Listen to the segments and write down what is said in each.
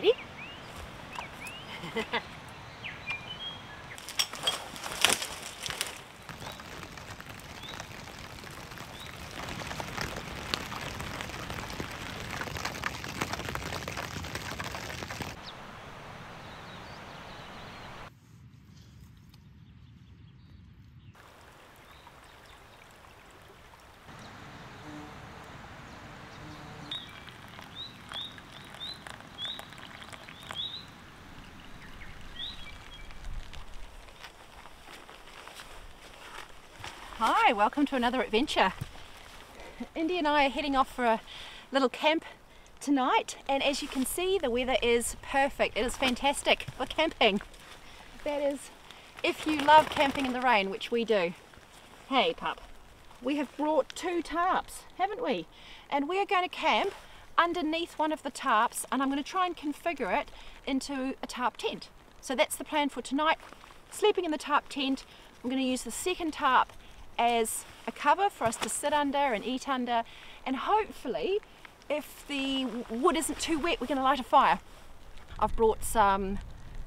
り。Hi, welcome to another adventure. Indi and I are heading off for a little camp tonight, and as you can see, the weather is perfect. It is fantastic for camping. That is, if you love camping in the rain, which we do. Hey, pup, we have brought two tarps, haven't we? And we're going to camp underneath one of the tarps, and I'm going to try and configure it into a tarp tent. So that's the plan for tonight. Sleeping in the tarp tent. I'm going to use the second tarp as a cover for us to sit under and eat under and hopefully if the wood isn't too wet we're going to light a fire. I've brought some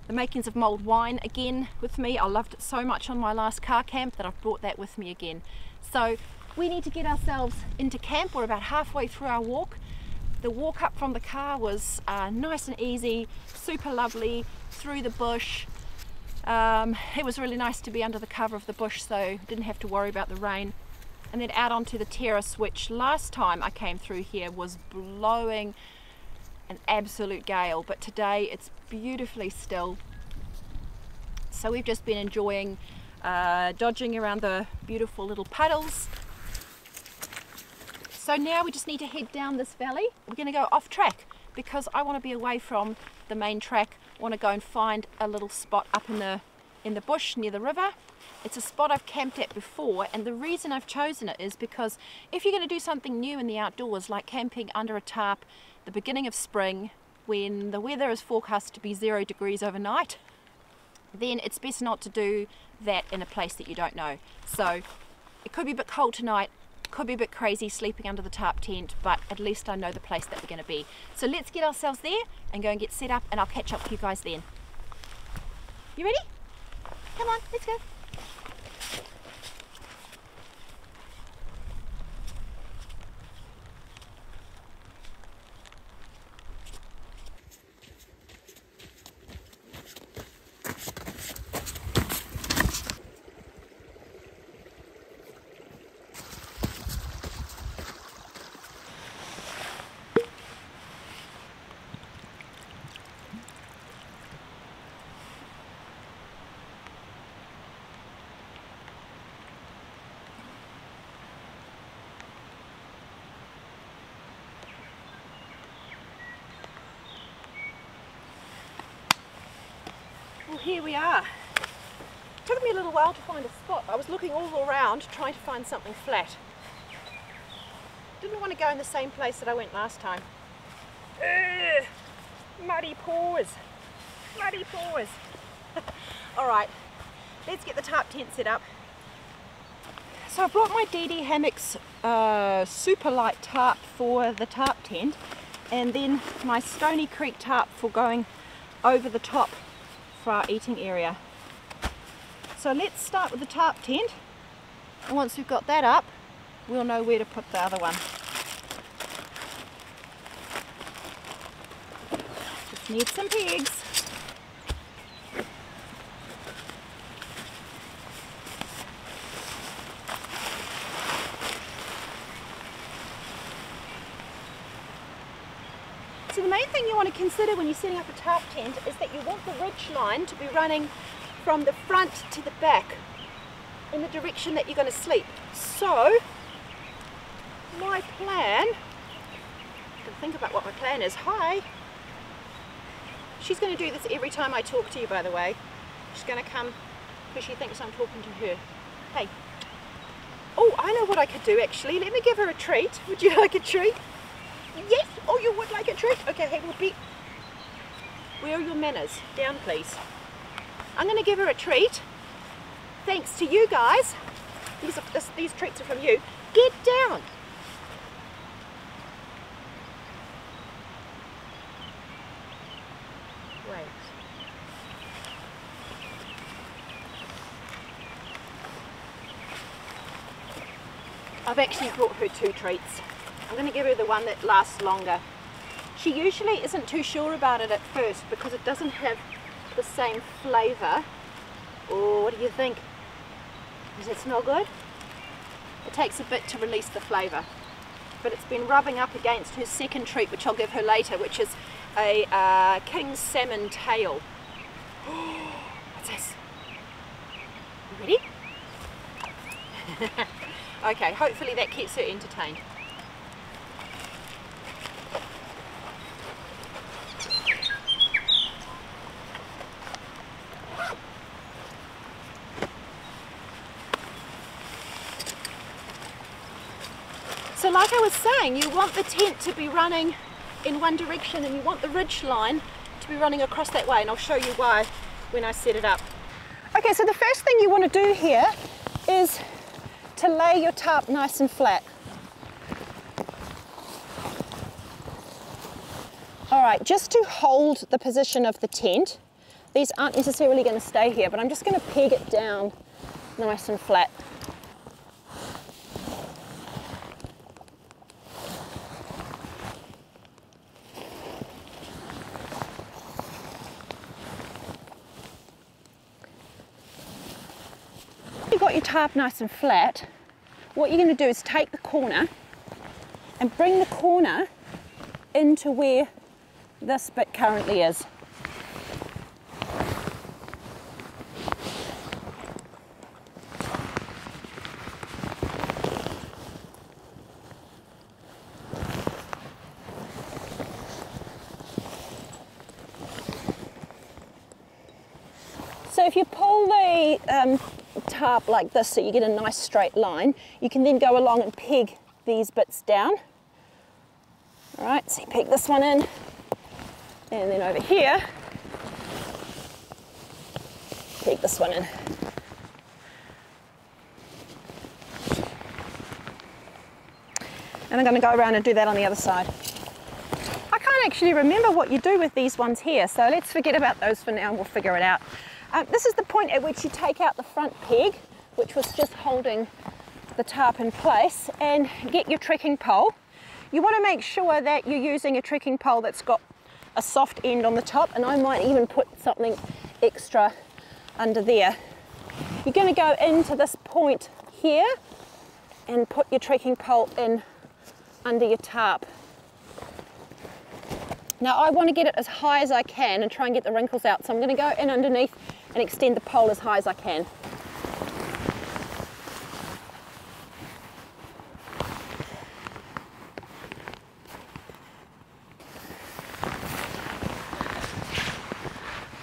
the makings of mulled wine again with me. I loved it so much on my last car camp that I've brought that with me again. So we need to get ourselves into camp. We're about halfway through our walk. The walk up from the car was uh, nice and easy, super lovely, through the bush, um, it was really nice to be under the cover of the bush so didn't have to worry about the rain. And then out onto the terrace, which last time I came through here was blowing an absolute gale, but today it's beautifully still. So we've just been enjoying uh, dodging around the beautiful little puddles. So now we just need to head down this valley. We're going to go off track because I want to be away from the main track want to go and find a little spot up in the in the bush near the river. It's a spot I've camped at before and the reason I've chosen it is because if you're going to do something new in the outdoors like camping under a tarp the beginning of spring when the weather is forecast to be zero degrees overnight then it's best not to do that in a place that you don't know. So it could be a bit cold tonight could be a bit crazy sleeping under the tarp tent, but at least I know the place that we're going to be. So let's get ourselves there and go and get set up and I'll catch up with you guys then. You ready? Come on, let's go. Well, here we are. It took me a little while to find a spot. I was looking all around trying to find something flat. Didn't want to go in the same place that I went last time. Ugh, muddy paws. Muddy paws. all right, let's get the tarp tent set up. So I brought my DD Hammocks uh, super light tarp for the tarp tent and then my Stoneycreek tarp for going over the top for our eating area. So let's start with the tarp tent and once we've got that up we'll know where to put the other one. Just need some pegs. So the main thing you want to consider when you're setting up a tarp tent is that you want the ridge line to be running from the front to the back in the direction that you're going to sleep. So my plan, I can think about what my plan is. Hi. She's going to do this every time I talk to you by the way. She's going to come because she thinks I'm talking to her. Hey. Oh, I know what I could do actually. Let me give her a treat. Would you like a treat? Yes. Oh, you would like a treat? Okay, hey, Whoopi. Where are your manners? Down, please. I'm going to give her a treat. Thanks to you guys. These, are, this, these treats are from you. Get down. Wait. I've actually brought her two treats. I'm going to give her the one that lasts longer. She usually isn't too sure about it at first because it doesn't have the same flavour. Oh, what do you think? Does it smell good? It takes a bit to release the flavour. But it's been rubbing up against her second treat, which I'll give her later, which is a uh, king salmon tail. What's this? You ready? okay, hopefully that keeps her entertained. Like I was saying, you want the tent to be running in one direction and you want the ridge line to be running across that way and I'll show you why when I set it up. Okay, so the first thing you want to do here is to lay your tarp nice and flat. All right, just to hold the position of the tent, these aren't necessarily going to stay here, but I'm just going to peg it down nice and flat. Tarp nice and flat. What you're going to do is take the corner and bring the corner into where this bit currently is. So if you pull the um, tarp like this so you get a nice straight line, you can then go along and peg these bits down. All right, so you peg this one in, and then over here, peg this one in. And I'm going to go around and do that on the other side. I can't actually remember what you do with these ones here, so let's forget about those for now and we'll figure it out. Um, this is the point at which you take out the front peg, which was just holding the tarp in place, and get your trekking pole. You want to make sure that you're using a trekking pole that's got a soft end on the top, and I might even put something extra under there. You're going to go into this point here and put your trekking pole in under your tarp. Now I want to get it as high as I can and try and get the wrinkles out. So I'm going to go in underneath and extend the pole as high as I can.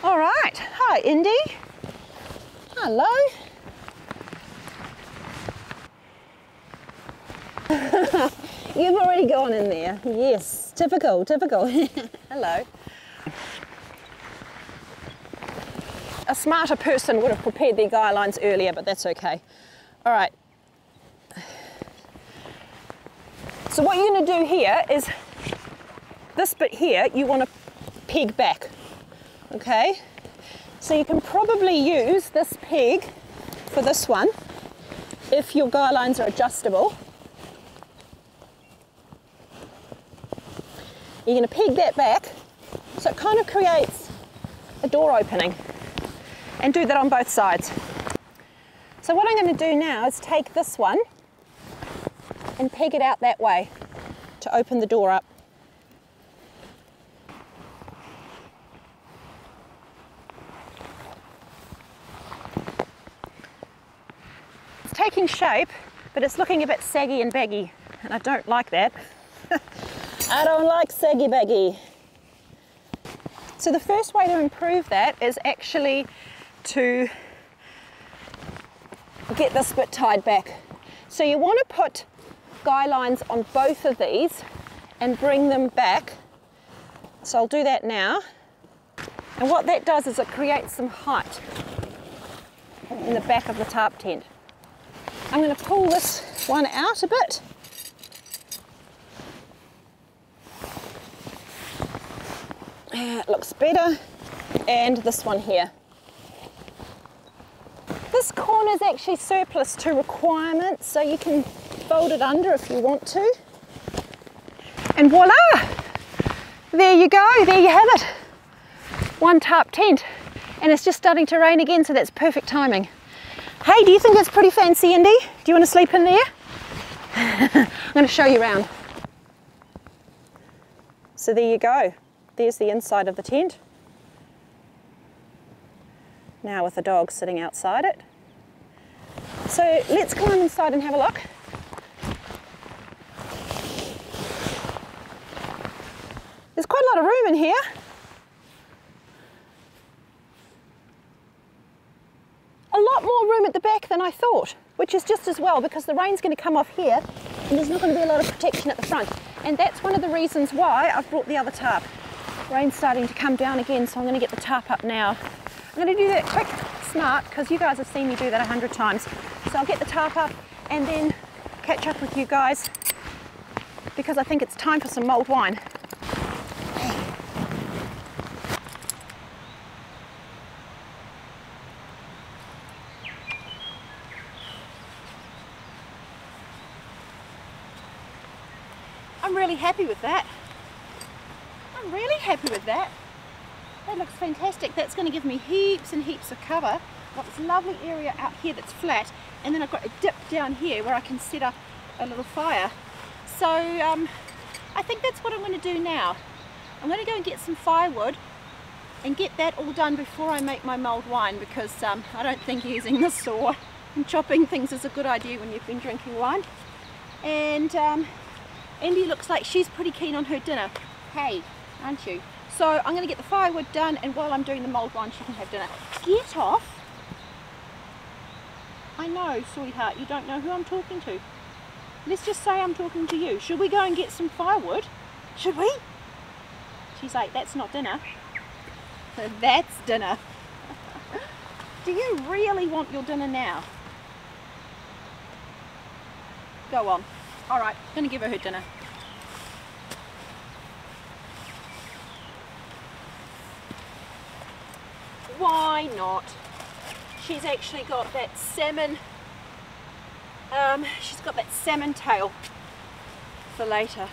All right, hi Indi. Hello. You've already gone in there. Yes, typical, typical. Hello. A smarter person would have prepared their guy lines earlier, but that's okay. All right. So what you're to do here is this bit here, you want to peg back, okay? So you can probably use this peg for this one if your guy lines are adjustable. You're going to peg that back so it kind of creates a door opening and do that on both sides. So what I'm going to do now is take this one and peg it out that way to open the door up. It's taking shape, but it's looking a bit saggy and baggy, and I don't like that. I don't like saggy baggy. So the first way to improve that is actually to get this bit tied back. So you want to put guy lines on both of these and bring them back. So I'll do that now. And what that does is it creates some height in the back of the tarp tent. I'm going to pull this one out a bit Yeah, it looks better. and this one here. This corner is actually surplus to requirements, so you can fold it under if you want to. And voila! There you go, there you have it. One tarp tent. And it's just starting to rain again, so that's perfect timing. Hey, do you think that's pretty fancy, Indi? Do you want to sleep in there? I'm going to show you around. So there you go. There's the inside of the tent. Now with the dog sitting outside it. So let's climb inside and have a look. There's quite a lot of room in here. A lot more room at the back than I thought, which is just as well because the rain's going to come off here and there's not going to be a lot of protection at the front. And that's one of the reasons why I've brought the other tarp. Rain's starting to come down again, so I'm going to get the tarp up now. I'm to do that quick, smart, because you guys have seen me do that a hundred times. So I'll get the tarp up and then catch up with you guys because I think it's time for some mulled wine. I'm really happy with that. I'm really happy with that. That looks fantastic. That's going to give me heaps and heaps of cover. I've Got this lovely area out here that's flat and then I've got a dip down here where I can set up a little fire. So um, I think that's what I'm going to do now. I'm going to go and get some firewood and get that all done before I make my mulled wine because um, I don't think using the saw and chopping things is a good idea when you've been drinking wine. And um, Indi looks like she's pretty keen on her dinner. Hey, aren't you? So I'm going to get the firewood done and while I'm doing the mulled wine she can have dinner. Get off! I know, sweetheart, you don't know who I'm talking to. Let's just say I'm talking to you. Should we go and get some firewood? Should we? She's like, that's not dinner. That's dinner. Do you really want your dinner now? Go on. All right, gonna give her her dinner. Why not? She's actually got that salmon, um, she's got that salmon tail for later.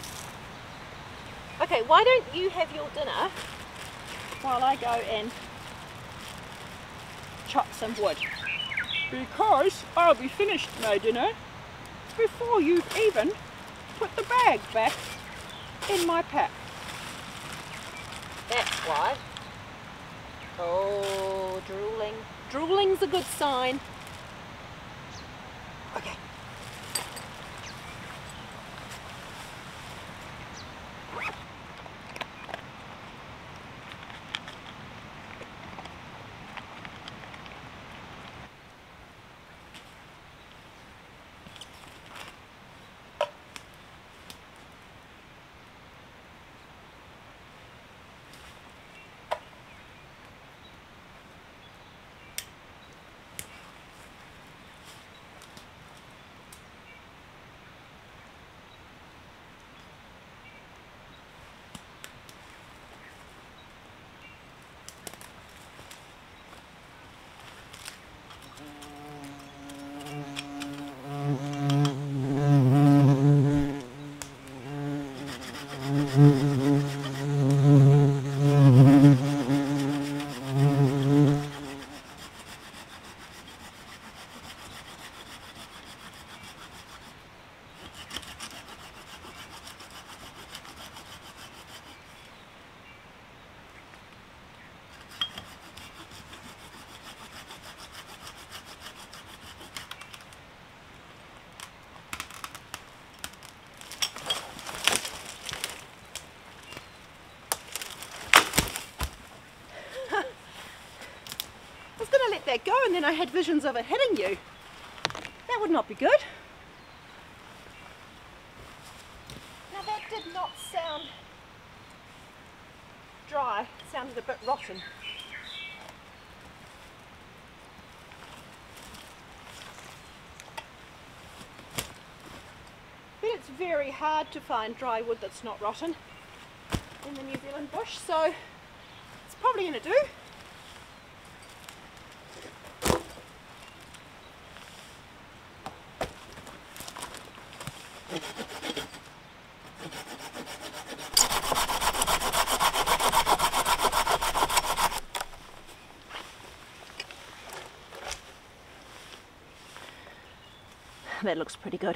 Okay, why don't you have your dinner while I go and chop some wood? Because I'll be finished my dinner before you've even put the bag back in my pack. That's why. Oh, drooling. Drooling's a good sign. Okay. Let go and then I had visions of it hitting you. That would not be good. Now that did not sound dry, it sounded a bit rotten. But it's very hard to find dry wood that's not rotten in the New Zealand bush, so it's probably going to do. That looks pretty good.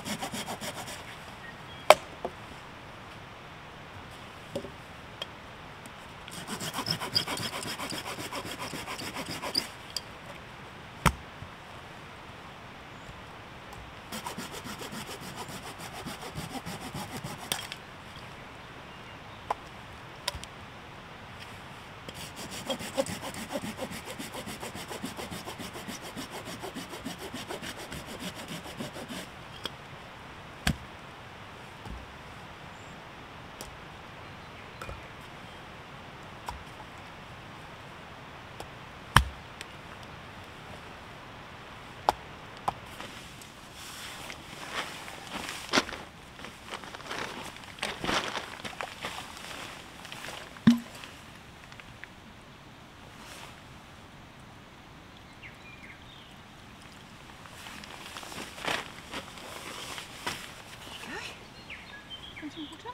some water.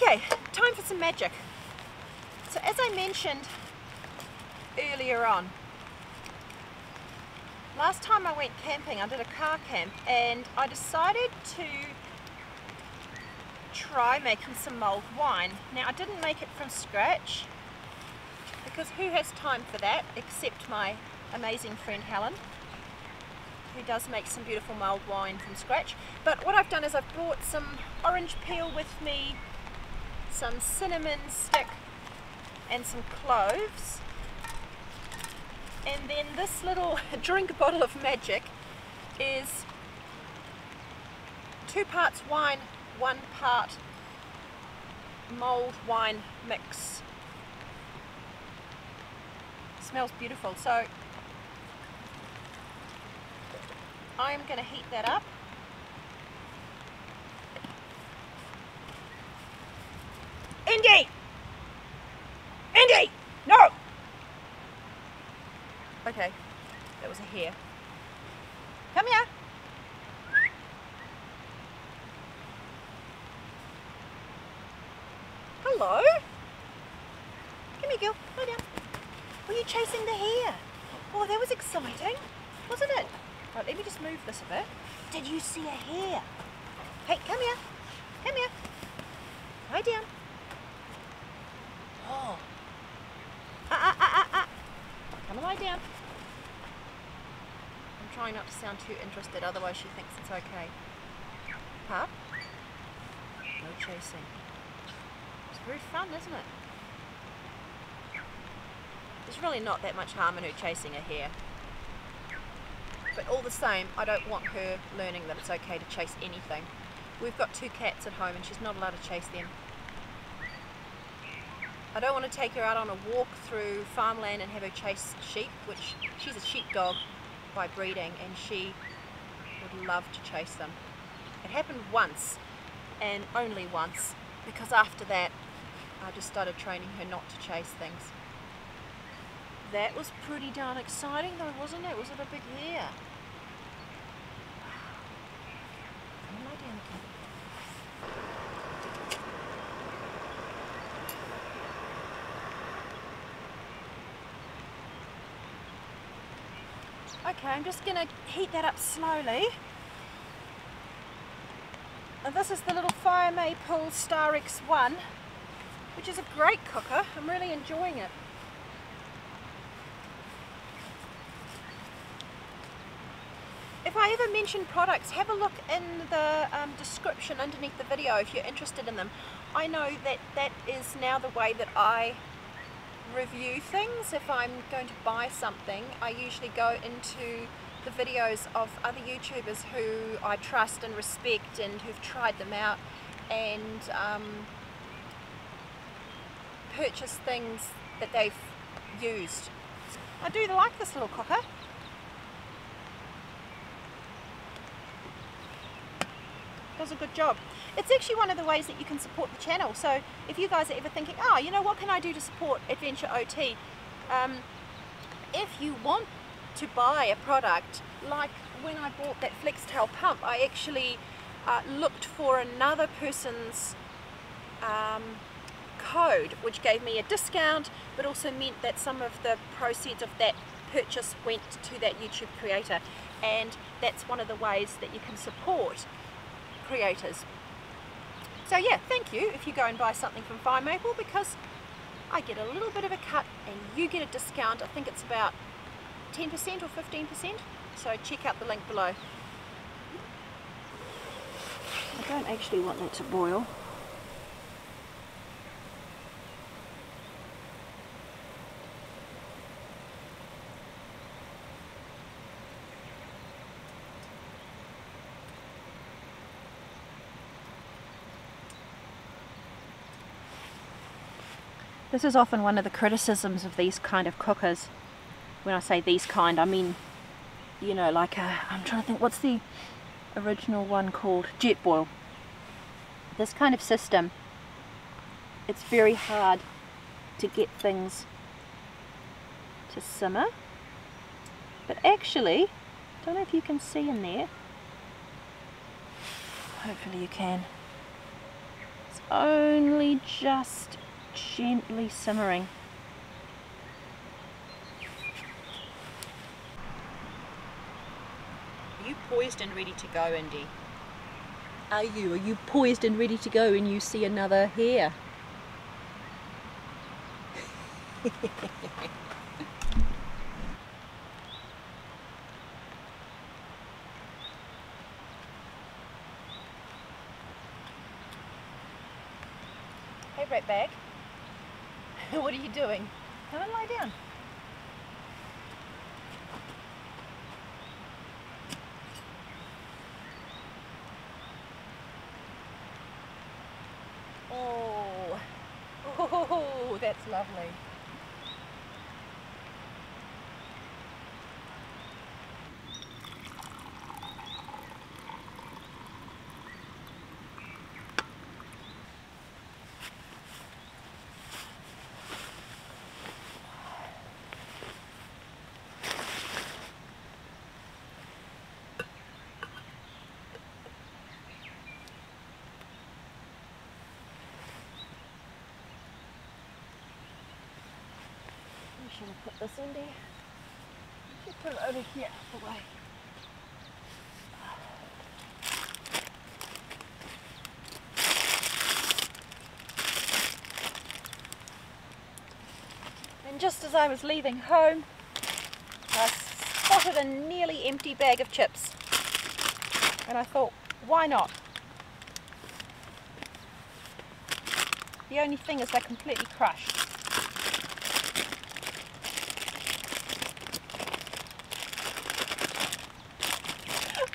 Okay, time for some magic. So as I mentioned earlier on, last time I went camping, I did a car camp and I decided to try making some mulled wine. Now I didn't make it from scratch because who has time for that except my amazing friend Helen who does make some beautiful mulled wine from scratch. But what I've done is I've brought some orange peel with me, some cinnamon stick and some cloves. And then this little drink bottle of magic is two parts wine one part mulled wine mix. Smells beautiful. So I'm going to heat that up Indi! Indi! No! Okay, that was a hare. Come here. Hello? Come here, girl. Lie down. Were you chasing the hare? Oh, that was exciting, wasn't it? Right, let me just move this a bit. Did you see a hare? Hey, come here. Come here. Lie down. Oh. Ah, ah, ah, ah, ah. Come and lie down. I'm trying not to sound too interested, otherwise she thinks it's okay. Pup? No chasing. It's very fun, isn't it? There's really not that much harm in her chasing a hare. But all the same, I don't want her learning that it's okay to chase anything. We've got two cats at home and she's not allowed to chase them. I don't want to take her out on a walk through farmland and have her chase sheep, which she's a sheepdog by breeding and she would love to chase them. It happened once and only once because after that I just started training her not to chase things. That was pretty darn exciting though, wasn't it? Was it a big hare? Okay, I'm just going to heat that up slowly. And this is the little Firemaple Star X1, which is a great cooker. I'm really enjoying it. If I ever mention products, have a look in the um, description underneath the video if you're interested in them. I know that that is now the way that I review things. If I'm going to buy something, I usually go into the videos of other YouTubers who I trust and respect and who've tried them out and um, purchase things that they've used. I do like this little cooker. Does a good job. It's actually one of the ways that you can support the channel. So if you guys are ever thinking, oh, you know, what can I do to support Adventure OT? Um, if you want to buy a product, like when I bought that Flextail pump, I actually uh, looked for another person's um, code, which gave me a discount, but also meant that some of the proceeds of that purchase went to that YouTube creator. And that's one of the ways that you can support creators. So yeah, thank you if you go and buy something from Firemaple because I get a little bit of a cut and you get a discount. I think it's about 10% or 15%. So check out the link below. I don't actually want that to boil. This is often one of the criticisms of these kind of cookers. When I say these kind, I mean, you know, like i I'm trying to think, what's the original one called? Jetboil. This kind of system, it's very hard to get things to simmer. But actually, don't know if you can see in there. Hopefully you can. It's only just gently simmering. Are you poised and ready to go, Indi? Are you? Are you poised and ready to go and you see another hare? hey, Ratbag. what are you doing? Come and lie down. Oh, oh, that's lovely. Should have put this in there. I Should put it over here the way. And just as I was leaving home, I spotted a nearly empty bag of chips. And I thought, why not? The only thing is they're completely crushed.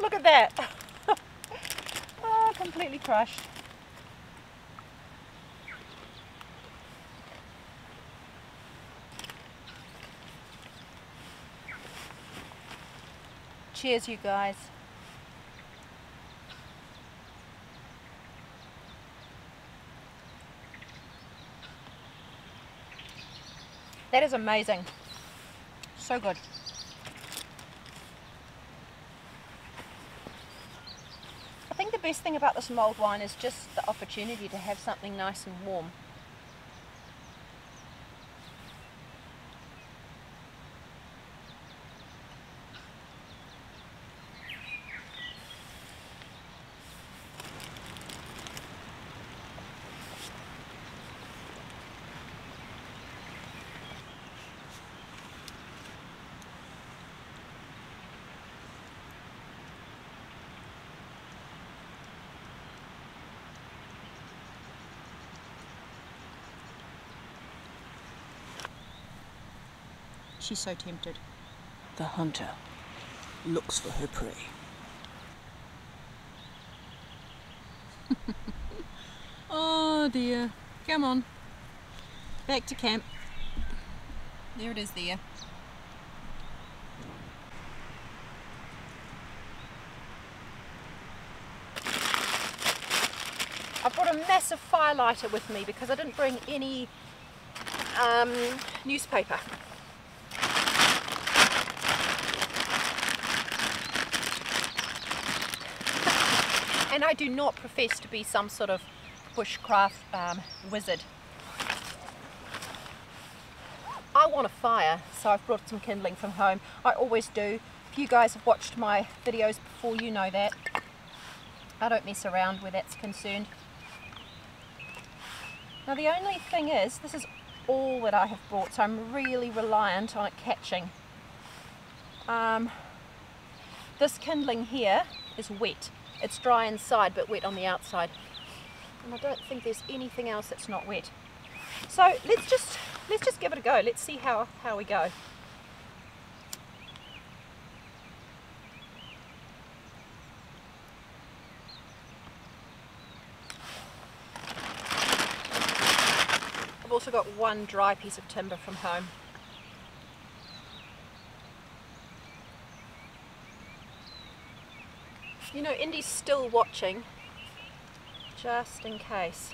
Look at that. oh, completely crushed. Cheers, you guys. That is amazing. So good. I think the best thing about this mulled wine is just the opportunity to have something nice and warm. She's so tempted. The hunter looks for her prey. oh dear. Come on. Back to camp. There it is there. I've brought a massive firelighter with me because I didn't bring any um, newspaper. And I do not profess to be some sort of bushcraft um, wizard. I want a fire, so I've brought some kindling from home. I always do. If you guys have watched my videos before, you know that. I don't mess around where that's concerned. Now the only thing is, this is all that I have brought, so I'm really reliant on it catching. Um, this kindling here is wet. It's dry inside but wet on the outside. And I don't think there's anything else that's not wet. So let's just let's just give it a go. Let's see how, how we go. I've also got one dry piece of timber from home. You know, Indi's still watching, just in case.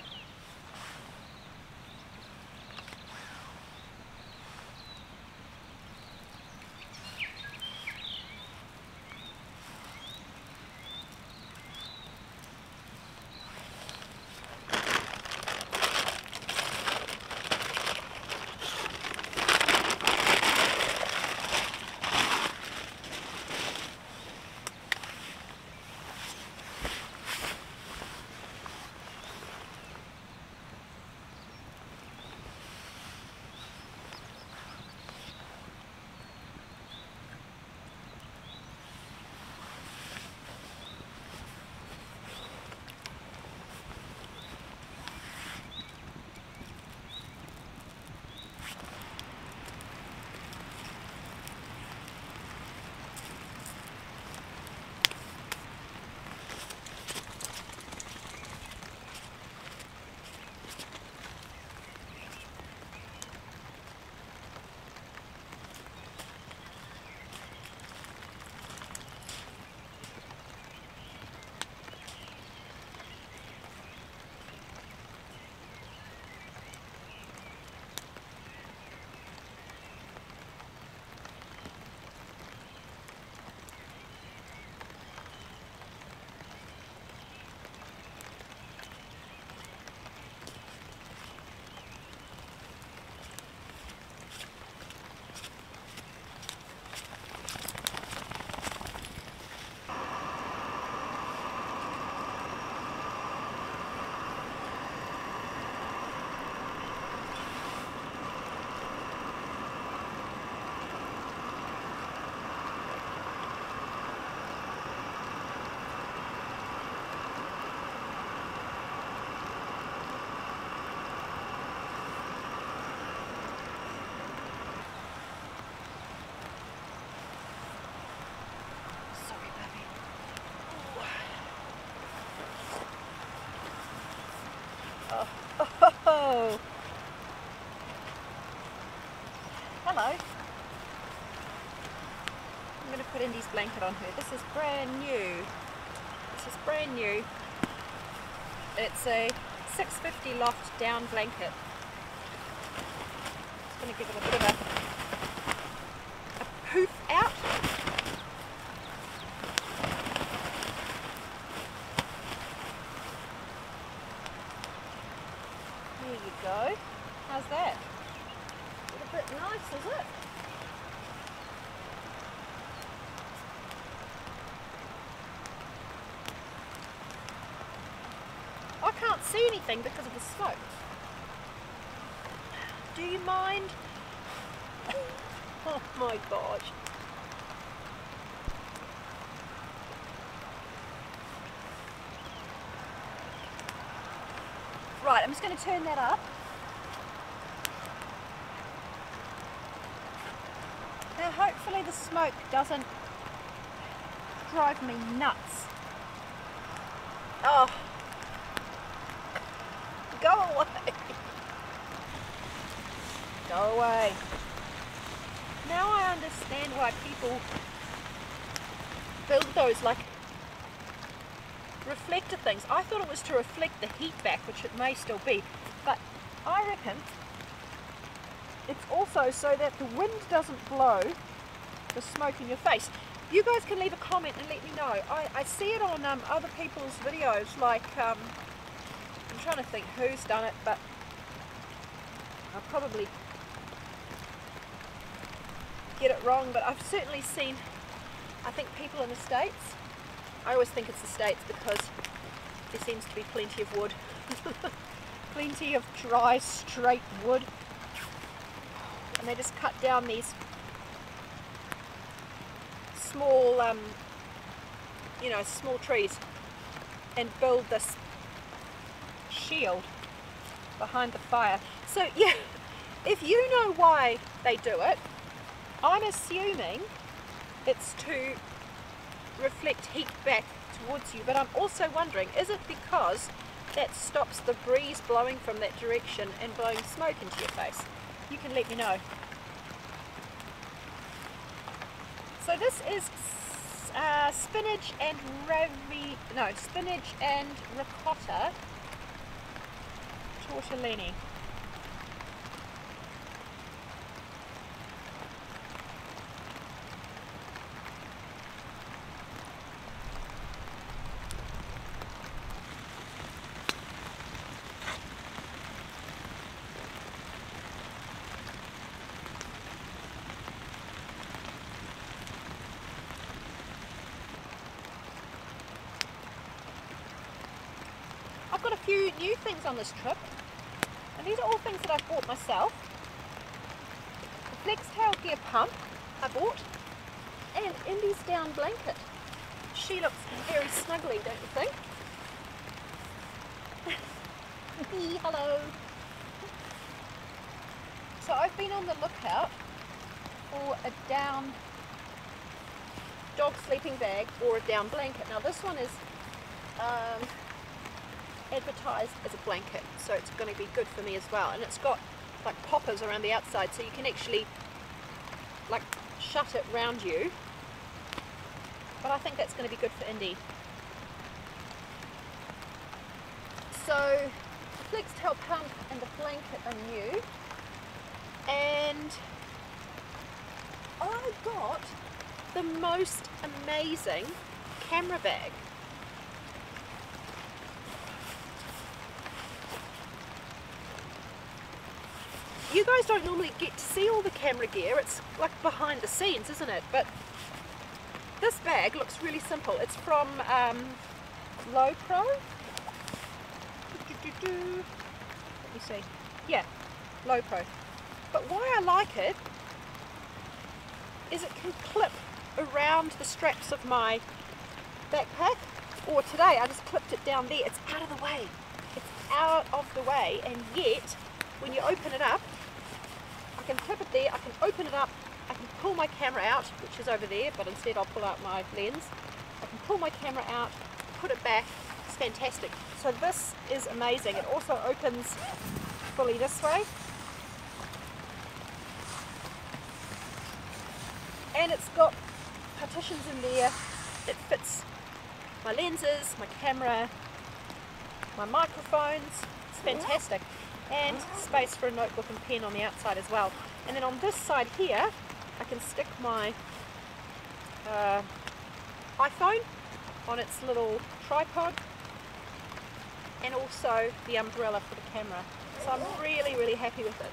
I'm going to put Indi's blanket on her. This is brand new. This is brand new. It's a 650 loft down blanket. Just Gonna give it a bit of a, a poof out. There you go. How's that? A bit nice, is it? I can't see because of the smoke. Do you mind? oh my gosh. Right, I'm just going to turn that up. Now hopefully the smoke doesn't drive me nuts. Oh, go away. Go away. Now I understand why people build those like reflector things. I thought it was to reflect the heat back, which it may still be, but I reckon it's also so that the wind doesn't blow the smoke in your face. You guys can leave a comment and let me know. I, I see it on um, other people's videos, like, um, I'm trying to think who's done it, but I'll probably get it wrong, but I've certainly seen, I think people in the States, I always think it's the States because there seems to be plenty of wood. plenty of dry, straight wood. And they just cut down these small, um, you know, small trees and build this shield behind the fire. So yeah, if you know why they do it, I'm assuming it's to reflect heat back towards you, but I'm also wondering, is it because that stops the breeze blowing from that direction and blowing smoke into your face? You can let me know. So this is uh, spinach and ravi, no, spinach and ricotta tortellini. I've got a few new things on this trip, and these are all things that I've bought myself. The Flextail Gear Pump I bought, and Indi's down blanket. She looks very snuggly, don't you think? Hello. So I've been on the lookout for a down dog sleeping bag or a down blanket. Now this one is um, advertised as a blanket so it's going to be good for me as well. And it's got like poppers around the outside so you can actually like shut it round you. But I think that's going to be good for Indi. So the Flextail pump and the blanket are new. And I got the most amazing camera bag you guys don't normally get to see all the camera gear. It's like behind the scenes, isn't it? But this bag looks really simple. It's from um. Let me see. Yeah, Lowepro. But why I like it is it can clip around the straps of my backpack. Or today I just clipped it down there. It's out of the way. It's out of the way and yet when you open it up can clip it there, I can open it up, I can pull my camera out, which is over there, but instead I'll pull out my lens. I can pull my camera out, put it back, it's fantastic. So this is amazing. It also opens fully this way. And it's got partitions in there that fits my lenses, my camera, my microphones. It's fantastic and space for a notebook and pen on the outside as well. And then on this side here, I can stick my uh, iPhone on its little tripod and also the umbrella for the camera. So I'm really, really happy with it.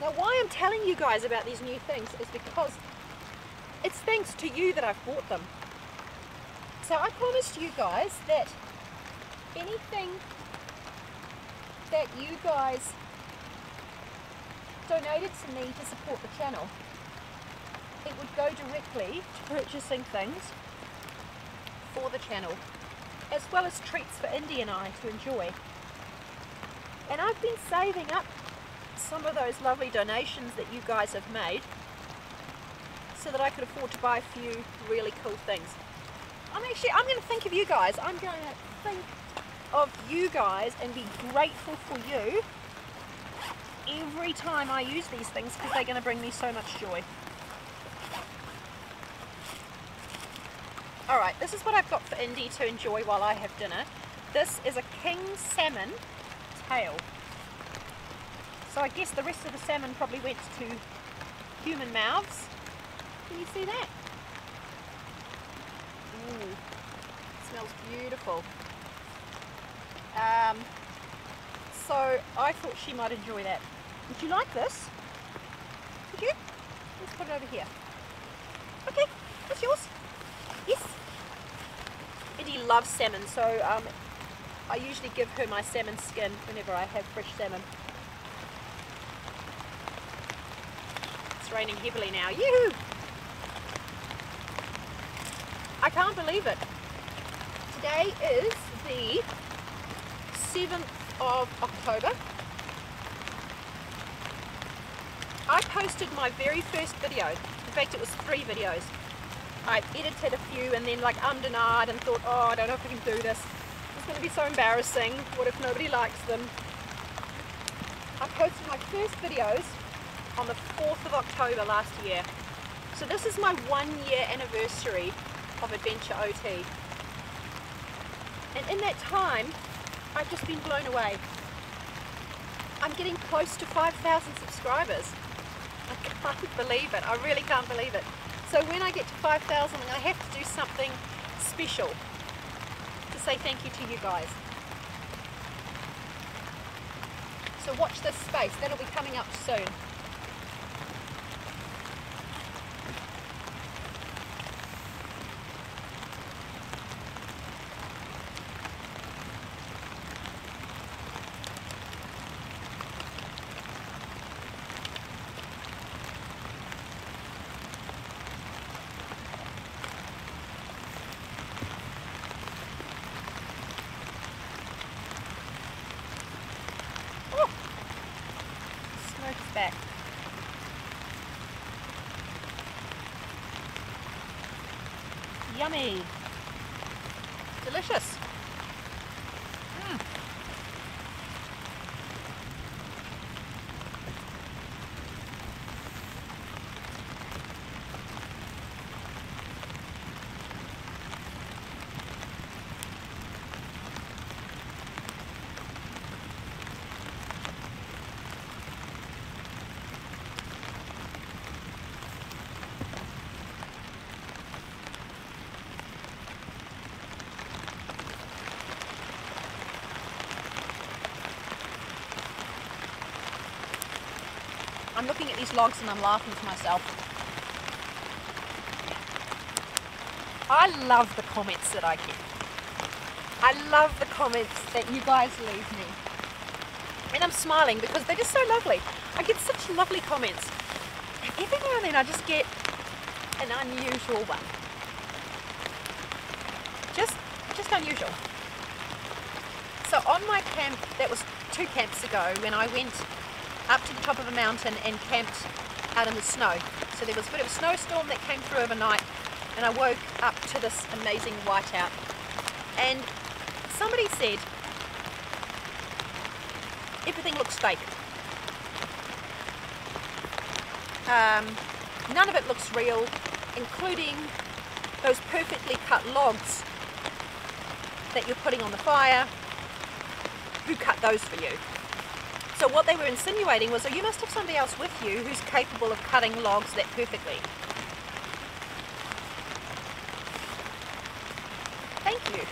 Now why I'm telling you guys about these new things is because it's thanks to you that I've bought them. So I promised you guys that anything that you guys donated to me to support the channel, it would go directly to purchasing things for the channel, as well as treats for Indi and I to enjoy. And I've been saving up some of those lovely donations that you guys have made so that I could afford to buy a few really cool things. I'm actually, I'm going to think of you guys. I'm going to think of you guys and be grateful for you every time I use these things because they're going to bring me so much joy. Alright, this is what I've got for Indi to enjoy while I have dinner. This is a king salmon tail. So I guess the rest of the salmon probably went to human mouths. Can you see that? Ooh, smells beautiful. Um, so I thought she might enjoy that. Would you like this? Would you? Let's put it over here. Okay, that's yours. Yes. Eddie loves salmon, so um, I usually give her my salmon skin whenever I have fresh salmon. It's raining heavily now. Yoo! I can't believe it. Today is the 7th of October. I posted my very first video. In fact, it was three videos. I edited a few and then like ummed and ahed and thought, oh, I don't know if I can do this. It's going to be so embarrassing. What if nobody likes them? I posted my first videos on the 4th of October last year. So this is my one year anniversary of Adventure OT. And in that time, I've just been blown away. I'm getting close to 5,000 subscribers. I can't believe it. I really can't believe it. So when I get to 5,000, I have to do something special to say thank you to you guys. So watch this space. That'll be coming up soon. Oh, smoke's back. Yummy. I'm looking at these logs and I'm laughing to myself. I love the comments that I get. I love the comments that you guys leave me. And I'm smiling because they're just so lovely. I get such lovely comments. Every now and then I just get an unusual one. Just, just unusual. So on my camp, that was two camps ago, when I went up to the top of a mountain and camped out in the snow. So there was a bit of a snowstorm that came through overnight and I woke up to this amazing whiteout. And somebody said, everything looks fake. Um, none of it looks real, including those perfectly cut logs that you're putting on the fire. Who cut those for you? So what they were insinuating was, oh, you must have somebody else with you who's capable of cutting logs that perfectly. Thank you.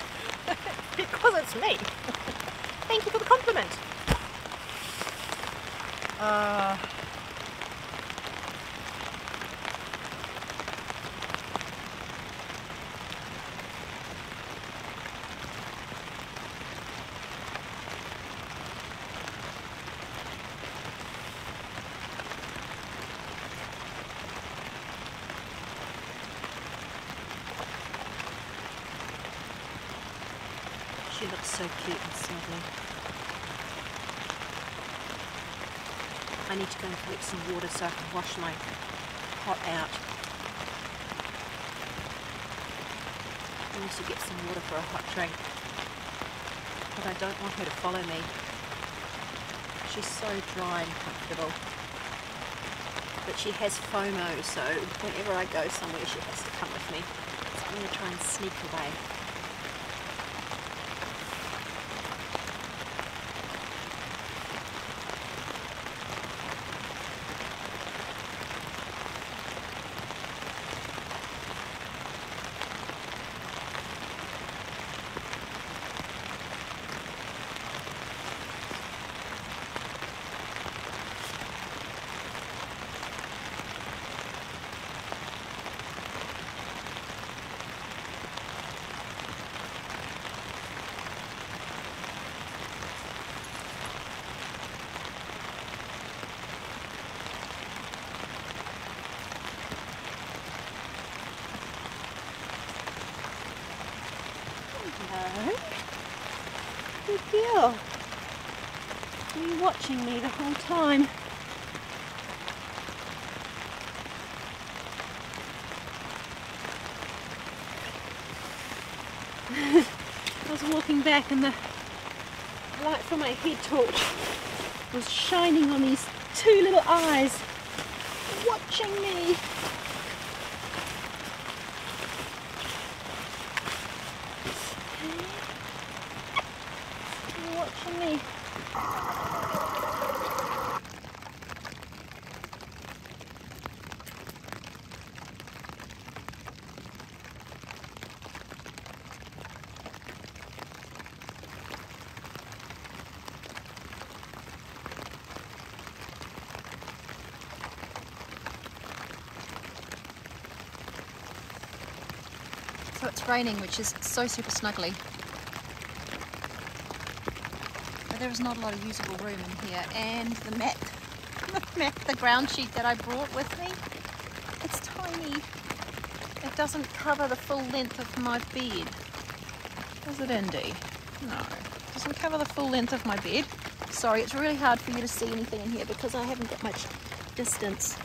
because it's me. Thank you for the compliment. Uh, She looks so cute and snuggly. I need to go and collect some water so I can wash my pot out. I need to get some water for a hot drink. But I don't want her to follow me. She's so dry and comfortable. But she has FOMO, so whenever I go somewhere she has to come with me. So I'm going to try and sneak away. Hello. Good girl. Were you whole time? I was walking back and the light from my head torch was shining on these two little eyes watching me. You're watching me. So it's raining, which is so super snuggly. But there is not a lot of usable room in here, and the mat, the mat, the ground sheet that I brought with me, it's tiny. It doesn't cover the full length of my bed. Does it, Indi? No, it doesn't cover the full length of my bed. Sorry, it's really hard for you to see anything in here because I haven't got much distance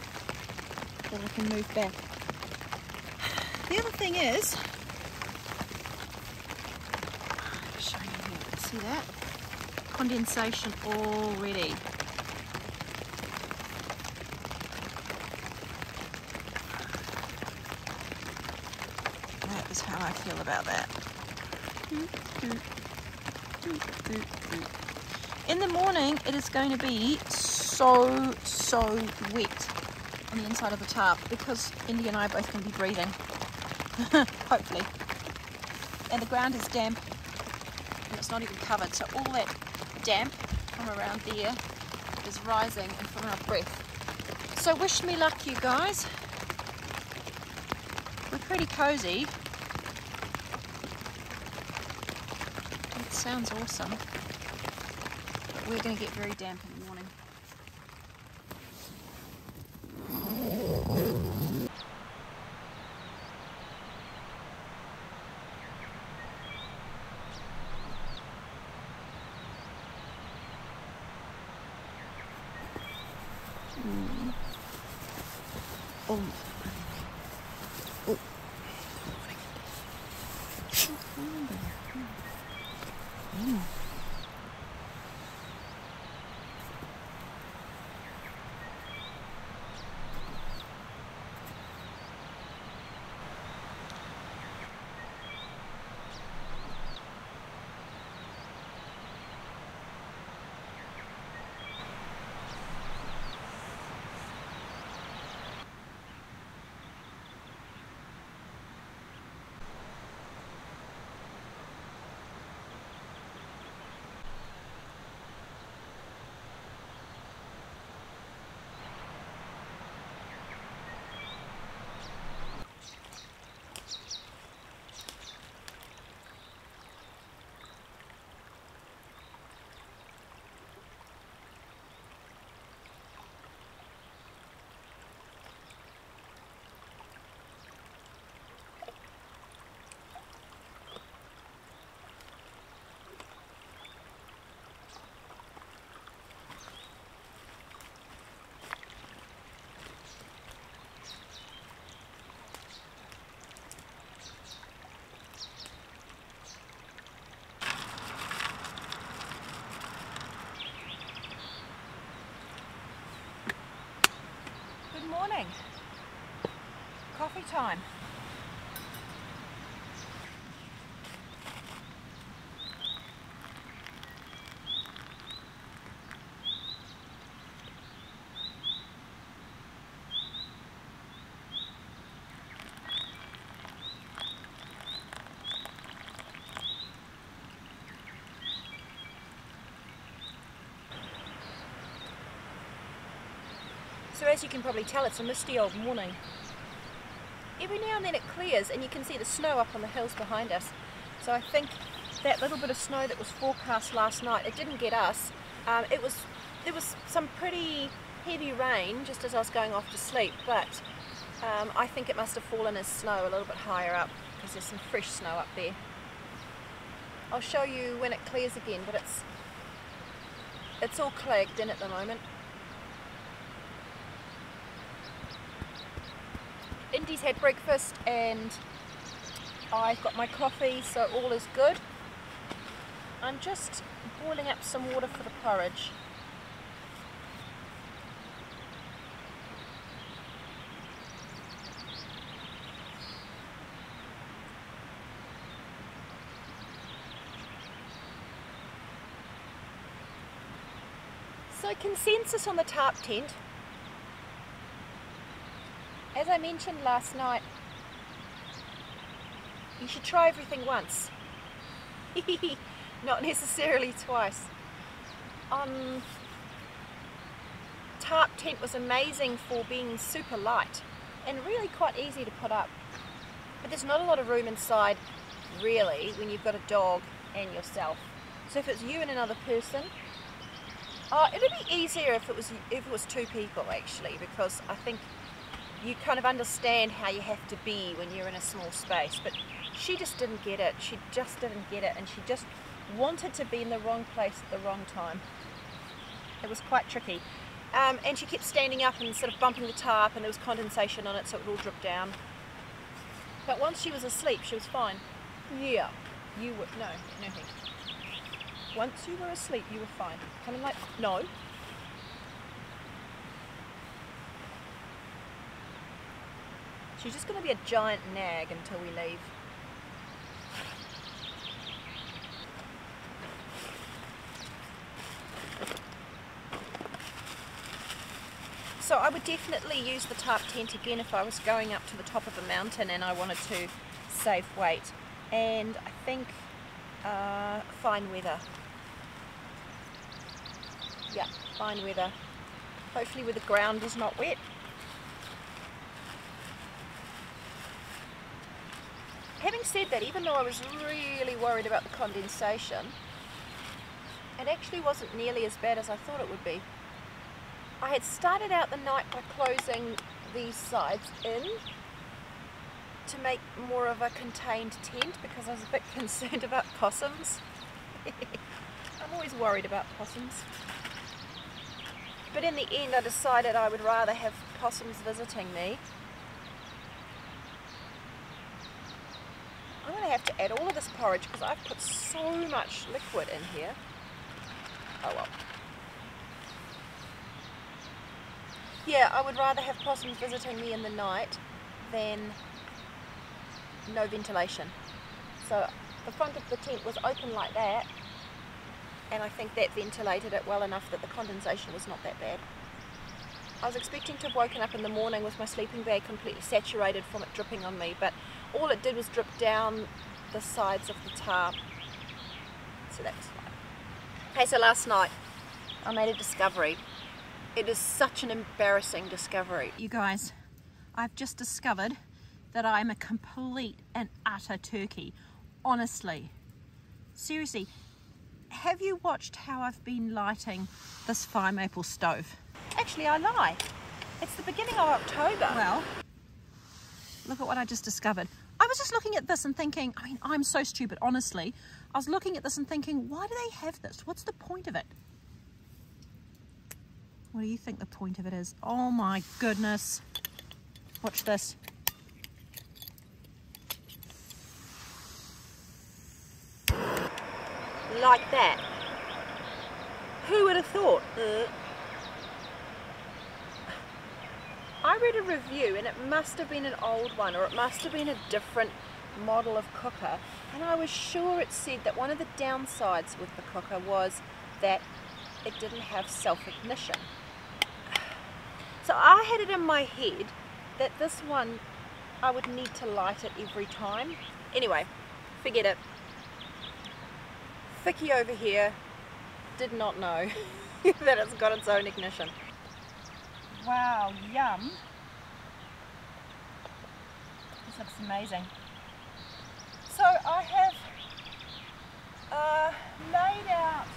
that I can move back. The other thing is, show you here. See that? Condensation already. That is how I feel about that. In the morning, it is going to be so, so wet on the inside of the tarp because Indi and I are both going to be breathing. Hopefully. And the ground is damp and it's not even covered. So all that damp from around there is rising and from our breath. So wish me luck, you guys. We're pretty cozy. It sounds awesome. But we're going to get very damp in the morning. Oh. Oh. Mm. Time. So as you can probably tell, it's a misty old morning. Every now and then it clears and you can see the snow up on the hills behind us. So I think that little bit of snow that was forecast last night, it didn't get us. Um, it was There was some pretty heavy rain just as I was going off to sleep, but um, I think it must have fallen as snow a little bit higher up because there's some fresh snow up there. I'll show you when it clears again, but it's it's all clagged in at the moment. Indi's had breakfast and I've got my coffee so all is good. I'm just boiling up some water for the porridge. So consensus on the tarp tent as I mentioned last night, you should try everything once. Not necessarily twice. Um, tarp tent was amazing for being super light and really quite easy to put up. But there's not a lot of room inside really when you've got a dog and yourself. So if it's you and another person, oh, it'd be easier if it was if it was two people actually because I think you kind of understand how you have to be when you're in a small space. But she just didn't get it. She just didn't get it, and she just wanted to be in the wrong place at the wrong time. It was quite tricky. Um, and she kept standing up and sort of bumping the tarp, and there was condensation on it, so it would all drip down. But once she was asleep, she was fine. Yeah, you were no, no thank you. Once you were asleep, you were fine. Kind of like no, She's just going to be a giant nag until we leave. So I would definitely use the tarp tent again if I was going up to the top of a mountain and I wanted to save weight. And I think uh, fine weather. Yeah, fine weather. Hopefully where the ground is not wet. Having said that, even though I was really worried about the condensation, it actually wasn't nearly as bad as I thought it would be. I had started out the night by closing these sides in to make more of a contained tent because I was a bit concerned about possums. I'm always worried about possums. But in the end I decided I would rather have possums visiting me I'm going to have to add all of this porridge because I've put so much liquid in here. Oh well. Yeah, I would rather have possums visiting me in the night than no ventilation. So the front of the tent was open like that and I think that ventilated it well enough that the condensation was not that bad. I was expecting to have woken up in the morning with my sleeping bag completely saturated from it dripping on me, but all it did was drip down the sides of the tarp. So that was fine. Okay, so last night I made a discovery. It is such an embarrassing discovery. You guys, I've just discovered that I'm a complete and utter turkey. Honestly. Seriously, have you watched how I've been lighting this Firemaple stove? Actually, I lie. It's the beginning of October. Well, look at what I just discovered. I was just looking at this and thinking, I mean, I'm so stupid, honestly. I was looking at this and thinking, why do they have this? What's the point of it? What do you think the point of it is? Oh my goodness. Watch this. Like that. Who would have thought? Uh, I read a review and it must have been an old one or it must have been a different model of cooker and I was sure it said that one of the downsides with the cooker was that it didn't have self-ignition. So I had it in my head that this one I would need to light it every time. Anyway, forget it. Vicky over here did not know that it's got its own ignition. Wow, yum. This looks amazing. So I have uh, laid out,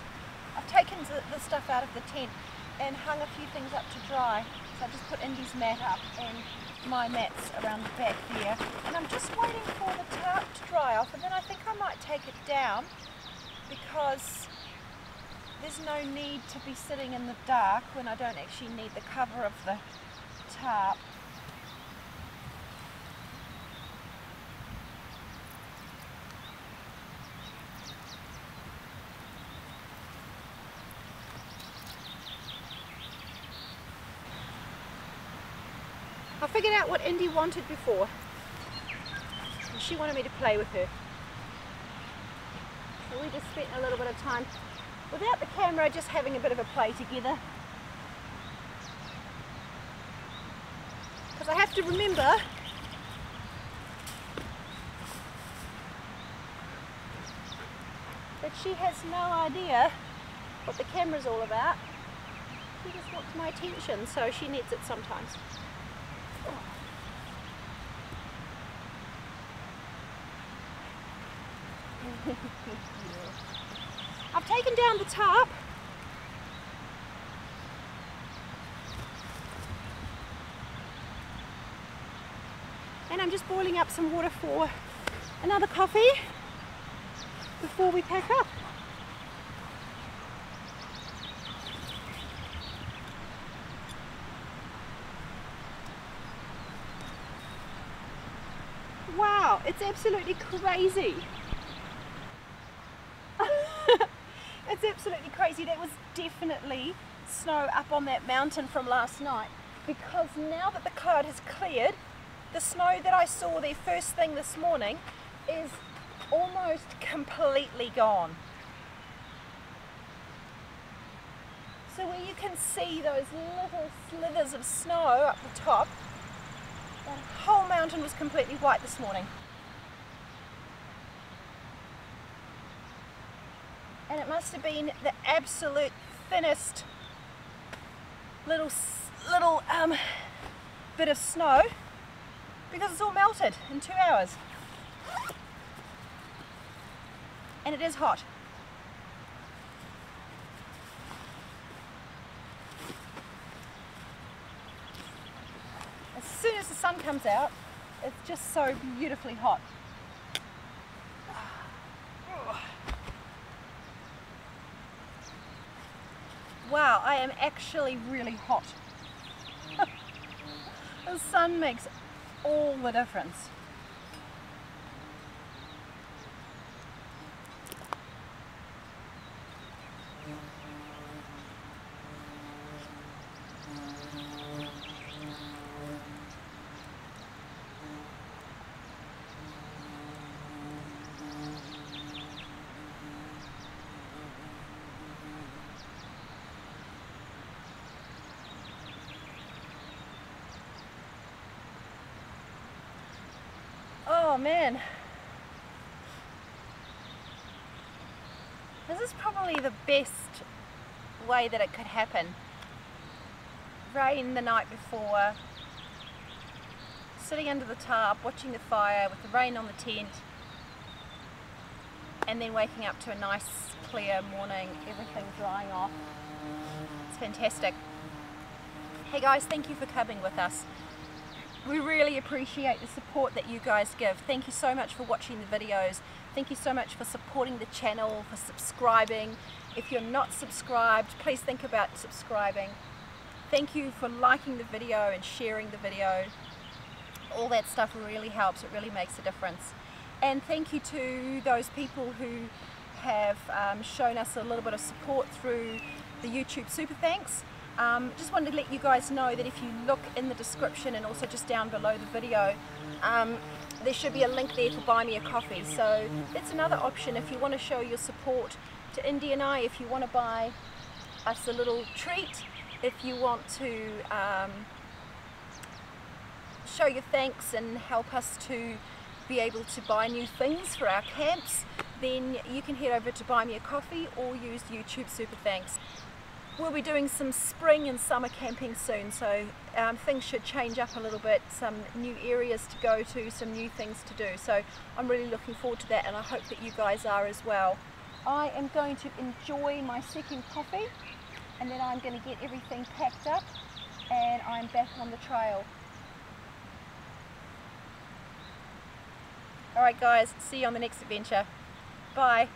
I've taken the, the stuff out of the tent and hung a few things up to dry. So I just put Indi's mat up and my mats around the back there. And I'm just waiting for the tarp to dry off and then I think I might take it down because there's no need to be sitting in the dark when I don't actually need the cover of the tarp. I figured out what Indi wanted before. She wanted me to play with her. So we just spent a little bit of time without the camera just having a bit of a play together. Because I have to remember that she has no idea what the camera's all about. She just wants my attention, so she needs it sometimes. I've taken down the top. And I'm just boiling up some water for another coffee before we pack up. Wow, it's absolutely crazy. It's absolutely crazy. That was definitely snow up on that mountain from last night because now that the cloud has cleared, the snow that I saw there first thing this morning is almost completely gone. So where you can see those little slithers of snow up the top, the whole mountain was completely white this morning. And it must have been the absolute thinnest little little um, bit of snow because it's all melted in two hours. And it is hot. As soon as the sun comes out it's just so beautifully hot wow, I am actually really hot. the sun makes all the difference. Oh man. This is probably the best way that it could happen. Rain the night before, sitting under the tarp, watching the fire with the rain on the tent, and then waking up to a nice clear morning, everything drying off. It's fantastic. Hey guys, thank you for coming with us. We really appreciate the support that you guys give. Thank you so much for watching the videos. Thank you so much for supporting the channel, for subscribing. If you're not subscribed, please think about subscribing. Thank you for liking the video and sharing the video. All that stuff really helps, it really makes a difference. And thank you to those people who have um, shown us a little bit of support through the YouTube Super Thanks. Um, just wanted to let you guys know that if you look in the description and also just down below the video, um, there should be a link there for buy me a coffee. So that's another option if you want to show your support to Indi and I, if you want to buy us a little treat, if you want to um, show your thanks and help us to be able to buy new things for our camps, then you can head over to Buy Me a Coffee or use YouTube Super Thanks. We'll be doing some spring and summer camping soon, so um, things should change up a little bit, some new areas to go to, some new things to do. So I'm really looking forward to that and I hope that you guys are as well. I am going to enjoy my second coffee and then I'm going to get everything packed up and I'm back on the trail. Alright guys, see you on the next adventure. Bye.